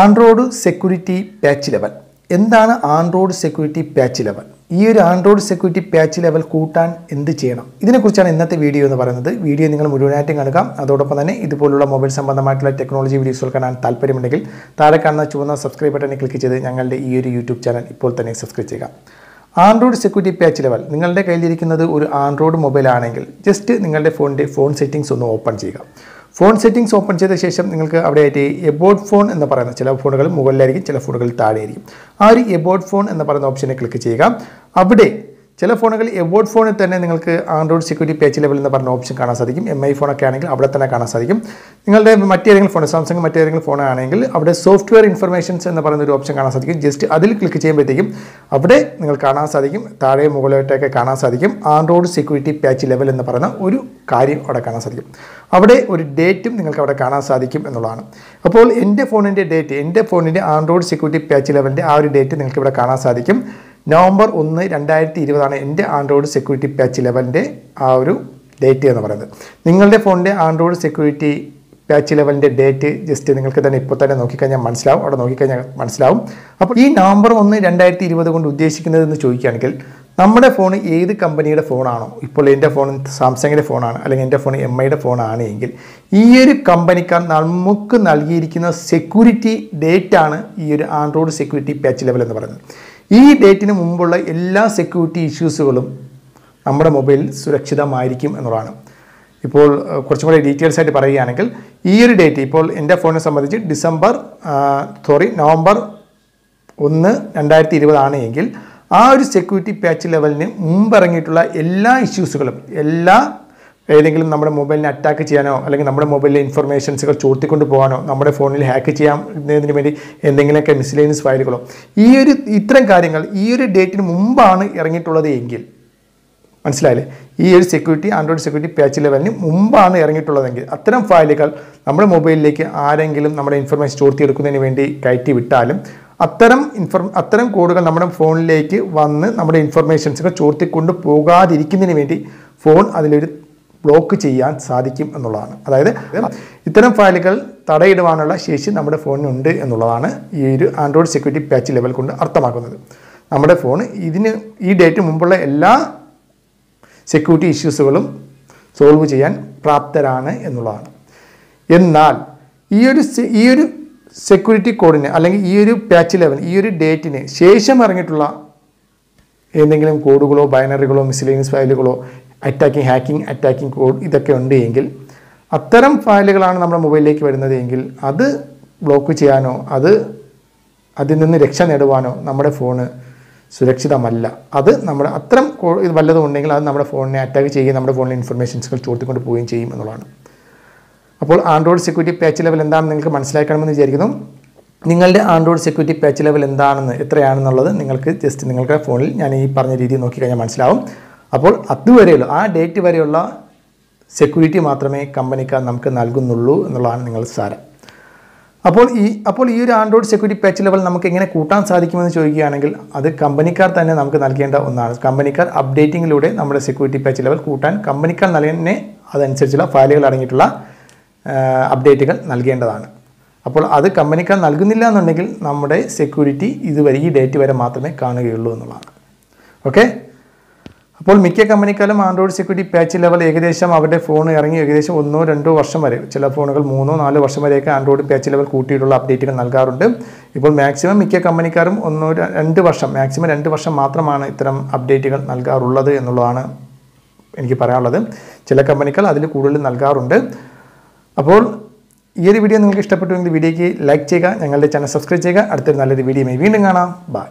Android security patch level എന്താണ് Android security patch level ഈ ഒരു ആൻഡ്രോയിഡ് സെക്യൂരിറ്റി പാച്ച് ലെവൽ കൂട്ടാൻ എന്ത് ചെയ്യണം? ഇതിനെക്കുറിച്ചാണ് ഇന്നത്തെ വീഡിയോ എന്ന് പറയുന്നത്. വീഡിയോ നിങ്ങൾ മുഴുവനായിട്ടും കാണുക. അതോടൊപ്പം തന്നെ ഇതുപോലുള്ള മൊബൈൽ സംബന്ധമായിട്ടുള്ള ടെക്നോളജി വീഡിയോസുകൾ കാണാൻ താല്പര്യമുണ്ടെങ്കിൽ താഴെ കാണുന്ന ചുവന്ന സബ്സ്ക്രൈബ് ബട്ടണിൽ ക്ലിക്ക് ചെയ്ത് ഞങ്ങളുടെ ഈ ഒരു യൂട്യൂബ് ചാനൽ ഇപ്പോൾ തന്നെ സബ്സ്ക്രൈബ് ചെയ്യുക. ആൻഡ്രോയിഡ് സെക്യൂരിറ്റി പാച്ച് ലെവൽ നിങ്ങളുടെ കയ്യിലിരിക്കുന്നത് ഒരു ആൻഡ്രോയിഡ് മൊബൈൽ ആണെങ്കിൽ ജസ്റ്റ് നിങ്ങളുടെ ഫോണിന്റെ ഫോൺ സെറ്റിംഗ്സ് ഒന്ന് ഓപ്പൺ ചെയ്യുക. ഫോൺ സെറ്റിംഗ്സ് ഓപ്പൺ ചെയ്ത ശേഷം നിങ്ങൾക്ക് അവിടെ ആയിട്ട് എബോട്ട് ഫോൺ എന്ന് പറയുന്ന ചില ഫോണുകൾ മുകളിലായിരിക്കും ചില ഫോണുകൾ താഴെയായിരിക്കും. ആ ഒരു എബോട്ട് ഫോൺ എന്ന് പറയുന്ന ഓപ്ഷനെ ക്ലിക്ക് ചെയ്യുക. അവിടെ ചില ഫോണുകൾ എവോർഡ് ഫോണിൽ തന്നെ നിങ്ങൾക്ക് ആൻഡ്രോയിഡ് സെക്യൂരിറ്റി പേജ് ലെവൽ എന്ന് പറഞ്ഞ ഓപ്ഷൻ കാണാൻ സാധിക്കും. എം ഐ ഫോണൊക്കെ ആണെങ്കിൽ അവിടെ തന്നെ കാണാൻ സാധിക്കും. നിങ്ങളുടെ മറ്റേതെങ്കിലും ഫോൺ സാംസങ് മറ്റേതെങ്കിലും ഫോൺ ആണെങ്കിൽ അവിടെ സോഫ്റ്റ്വെയർ ഇൻഫർമേഷൻസ് എന്ന് പറയുന്ന ഒരു ഓപ്ഷൻ കാണാൻ സാധിക്കും. ജസ്റ്റ് അതിൽ ക്ലിക്ക് ചെയ്യുമ്പോഴത്തേക്കും അവിടെ നിങ്ങൾ കാണാൻ സാധിക്കും. താഴെ മുകളിലോട്ടൊക്കെ കാണാൻ സാധിക്കും. ആൻഡ്രോയിഡ് സെക്യൂരിറ്റി പാച്ച് ലെവൽ എന്ന് പറയുന്ന ഒരു കാര്യം അവിടെ കാണാൻ സാധിക്കും. അവിടെ ഒരു ഡേറ്റും നിങ്ങൾക്ക് അവിടെ കാണാൻ സാധിക്കും എന്നുള്ളതാണ്. അപ്പോൾ എന്റെ ഫോണിന്റെ ഡേറ്റ് എന്റെ ഫോണിന്റെ ആൻഡ്രോയിഡ് സെക്യൂരിറ്റി പാച്ച് ലെവലിന്റെ ആ ഒരു ഡേറ്റ് നിങ്ങൾക്ക് ഇവിടെ കാണാൻ സാധിക്കും. നവംബർ ഒന്ന് രണ്ടായിരത്തി ഇരുപതാണ് എന്റെ ആൻഡ്രോയിഡ് സെക്യൂരിറ്റി പാച്ച് ലെവലിന്റെ ആ ഒരു ഡേറ്റ് എന്ന് പറയുന്നത്. നിങ്ങളുടെ ഫോണിന്റെ ആൻഡ്രോയിഡ് സെക്യൂരിറ്റി പാച്ച് ലെവലിന്റെ ഡേറ്റ് ജസ്റ്റ് നിങ്ങൾക്ക് തന്നെ ഇപ്പോൾ തന്നെ നോക്കിക്കഴിഞ്ഞാൽ മനസ്സിലാവും. അവിടെ നോക്കിക്കഴിഞ്ഞാൽ മനസ്സിലാവും. അപ്പോൾ ഈ നവംബർ ഒന്ന് രണ്ടായിരത്തി ഇരുപത് കൊണ്ട് ഉദ്ദേശിക്കുന്നതെന്ന് ചോദിക്കുകയാണെങ്കിൽ നമ്മുടെ ഫോൺ ഏത് കമ്പനിയുടെ ഫോണാണോ ഇപ്പോൾ എന്റെ ഫോൺ സാംസങ്ങിന്റെ ഫോണാണ് അല്ലെങ്കിൽ എന്റെ ഫോൺ എം ഐയുടെ ഫോണാണ് എങ്കിൽ ഈ ഒരു കമ്പനിക്കാർ നമുക്ക് നൽകിയിരിക്കുന്ന സെക്യൂരിറ്റി ഡേറ്റാണ് ഈ ഒരു ആൻഡ്രോയിഡ് സെക്യൂരിറ്റി പാച്ച് ലെവൽ എന്ന് പറയുന്നത്. ഈ ഡേറ്റിന് മുമ്പുള്ള എല്ലാ സെക്യൂരിറ്റി ഇഷ്യൂസുകളും നമ്മുടെ മൊബൈൽ സുരക്ഷിതമായിരിക്കും എന്നുള്ളതാണ്. ഇപ്പോൾ കുറച്ചും കൂടി ഡീറ്റെയിൽസ് ആയിട്ട് പറയുകയാണെങ്കിൽ ഈ ഒരു ഡേറ്റ് ഇപ്പോൾ എന്റെ ഫോണിനെ സംബന്ധിച്ച് ഡിസംബർ സോറി നവംബർ ഒന്ന് രണ്ടായിരത്തി ഇരുപതാണ് എങ്കിൽ ആ ഒരു സെക്യൂരിറ്റി പാച്ച് ലെവലിന് മുമ്പ് ഇറങ്ങിയിട്ടുള്ള എല്ലാ ഇഷ്യൂസുകളും എല്ലാ ഏതെങ്കിലും നമ്മുടെ മൊബൈലിനെ അറ്റാക്ക് ചെയ്യാനോ അല്ലെങ്കിൽ നമ്മുടെ മൊബൈലിലെ ഇൻഫർമേഷൻസുകൾ ചോർത്തിക്കൊണ്ട് പോകാനോ നമ്മുടെ ഫോണിൽ ഹാക്ക് ചെയ്യാൻ എന്നതിന് വേണ്ടി എന്തെങ്കിലുമൊക്കെ മിസ്ലൈനസ് ഫയലുകളോ ഈ ഒരു ഇത്തരം കാര്യങ്ങൾ ഈ ഒരു ഡേറ്റിന് മുമ്പാണ് ഇറങ്ങിയിട്ടുള്ളത് എങ്കിൽ മനസ്സിലായില്ലേ? ഈ ഒരു സെക്യൂരിറ്റി ആൻഡ്രോയിഡ് സെക്യൂരിറ്റി പാച്ച് ലെവലിന് മുമ്പാണ് ഇറങ്ങിയിട്ടുള്ളതെങ്കിൽ അത്തരം ഫയലുകൾ നമ്മുടെ മൊബൈലിലേക്ക് ആരെങ്കിലും നമ്മുടെ ഇൻഫർമേഷൻ ചോർത്തിയെടുക്കുന്നതിന് വേണ്ടി കയറ്റി വിട്ടാലും അത്തരം ഇൻഫർ അത്തരം കോഡുകൾ നമ്മുടെ ഫോണിലേക്ക് വന്ന് നമ്മുടെ ഇൻഫർമേഷൻസുകൾ ചോർത്തിക്കൊണ്ട് പോകാതിരിക്കുന്നതിന് വേണ്ടി ഫോൺ അതിലൊരു ബ്ലോക്ക് ചെയ്യാൻ സാധിക്കും എന്നുള്ളതാണ്. അതായത് ഇത്തരം ഫയലുകൾ തടയിടുവാനുള്ള ശേഷി നമ്മുടെ ഫോണിനുണ്ട് എന്നുള്ളതാണ് ഈ ഒരു ആൻഡ്രോയിഡ് സെക്യൂരിറ്റി പാച്ച് ലെവൽ കൊണ്ട് അർത്ഥമാക്കുന്നത്. നമ്മുടെ ഫോൺ ഇതിന് ഈ ഡേറ്റ് മുമ്പുള്ള എല്ലാ സെക്യൂരിറ്റി ഇഷ്യൂസുകളും സോൾവ് ചെയ്യാൻ പ്രാപ്തരാണ് എന്നുള്ളതാണ്. എന്നാൽ ഈ ഒരു ഈ ഒരു സെക്യൂരിറ്റി കോഡിന് അല്ലെങ്കിൽ ഈ ഒരു പാച്ച് ലെവൽ ഈ ഒരു ഡേറ്റിന് ശേഷം ഇറങ്ങിയിട്ടുള്ള ഏതെങ്കിലും കോഡുകളോ ബൈനറികളോ മിസ്ലേനിയസ് ഫയലുകളോ അറ്റാക്കിംഗ് ഹാക്കിംഗ് അറ്റാക്കിംഗ് കോഡ് ഇതൊക്കെ ഉണ്ട് എങ്കിൽ അത്തരം ഫയലുകളാണ് നമ്മുടെ മൊബൈലിലേക്ക് വരുന്നത് എങ്കിൽ അത് ബ്ലോക്ക് ചെയ്യാനോ അത് അതിൽ നിന്ന് രക്ഷ നേടുവാനോ നമ്മുടെ ഫോണ് സുരക്ഷിതമല്ല. അത് നമ്മുടെ അത്തരം ഇത് വല്ലതും ഉണ്ടെങ്കിൽ അത് നമ്മുടെ ഫോണിനെ അറ്റാക്ക് ചെയ്യുകയും നമ്മുടെ ഫോണിലെ ഇൻഫർമേഷൻസുകൾ ചോർത്തിക്കൊണ്ട് പോവുകയും ചെയ്യും എന്നുള്ളതാണ്. അപ്പോൾ ആൻഡ്രോയിഡ് സെക്യൂരിറ്റി പാച്ച് ലെവൽ എന്താണെന്ന് നിങ്ങൾക്ക് മനസ്സിലാക്കണമെന്ന് വിചാരിക്കുന്നു. നിങ്ങളുടെ ആൻഡ്രോയിഡ് സെക്യൂരിറ്റി പാച്ച് ലെവൽ എന്താണെന്ന് എത്രയാണെന്നുള്ളത് നിങ്ങൾക്ക് ജസ്റ്റ് നിങ്ങളുടെ ഫോണിൽ ഞാൻ ഈ പറഞ്ഞ രീതിയിൽ നോക്കിക്കഴിഞ്ഞാൽ മനസ്സിലാവും. അപ്പോൾ അതുവരെയുള്ള ആ ഡേറ്റ് വരെയുള്ള സെക്യൂരിറ്റി മാത്രമേ കമ്പനിക്കാർ നമുക്ക് നൽകുന്നുള്ളൂ എന്നുള്ളതാണ് നിങ്ങൾ സാരം. അപ്പോൾ ഈ അപ്പോൾ ഈ ഒരു ആൻഡ്രോയിഡ് സെക്യൂരിറ്റി പാച്ച് ലെവൽ നമുക്ക് എങ്ങനെ കൂട്ടാൻ സാധിക്കുമെന്ന് ചോദിക്കുകയാണെങ്കിൽ അത് കമ്പനിക്കാർ തന്നെ നമുക്ക് നൽകേണ്ട ഒന്നാണ്. കമ്പനിക്കാർ അപ്ഡേറ്റിങ്ങിലൂടെ നമ്മുടെ സെക്യൂരിറ്റി പാച്ച് ലെവൽ കൂട്ടാൻ കമ്പനിക്കാർ നൽകുന്നതിനെ അതനുസരിച്ചുള്ള ഫയലുകൾ അടങ്ങിയിട്ടുള്ള അപ്ഡേറ്റുകൾ നൽകേണ്ടതാണ്. അപ്പോൾ അത് കമ്പനിക്കാർ നൽകുന്നില്ല എന്നുണ്ടെങ്കിൽ നമ്മുടെ സെക്യൂരിറ്റി ഇതുവരെ ഈ ഡേറ്റ് വരെ മാത്രമേ കാണുകയുള്ളൂ എന്നുള്ളതാണ്. ഓക്കെ അപ്പോൾ മിക്ക കമ്പനിക്കാരും ആൻഡ്രോയിഡ് സെക്യൂരിറ്റി പാച്ച് ലെവൽ ഏകദേശം അവരുടെ ഫോൺ ഇറങ്ങി ഏകദേശം ഒന്നോ രണ്ടോ വർഷം വരെ. ചില ഫോണുകൾ മൂന്നോ നാലോ വർഷം വരെയൊക്കെ ആൻഡ്രോയിഡ് പാച്ച് ലെവൽ കൂട്ടിയിട്ടുള്ള അപ്ഡേറ്റുകൾ നൽകാറുണ്ട്. ഇപ്പോൾ മാക്സിമം മിക്ക കമ്പനിക്കാരും ഒന്നോ രണ്ട് വർഷം മാക്സിമം രണ്ട് വർഷം മാത്രമാണ് ഇത്തരം അപ്ഡേറ്റുകൾ നൽകാറുള്ളത് എന്നുള്ളതാണ് എനിക്ക് പറയാനുള്ളത്. ചില കമ്പനികൾ അതിൽ കൂടുതൽ നൽകാറുണ്ട്. അപ്പോൾ ഈ ഒരു വീഡിയോ നിങ്ങൾക്ക് ഇഷ്ടപ്പെട്ടുവെങ്കിൽ വീഡിയോയ്ക്ക് ലൈക്ക് ചെയ്യുക ഞങ്ങളുടെ ചാനൽ സബ്സ്ക്രൈബ് ചെയ്യുക. അടുത്തൊരു നല്ലൊരു വീഡിയോ വീണ്ടും കാണാം. ബൈ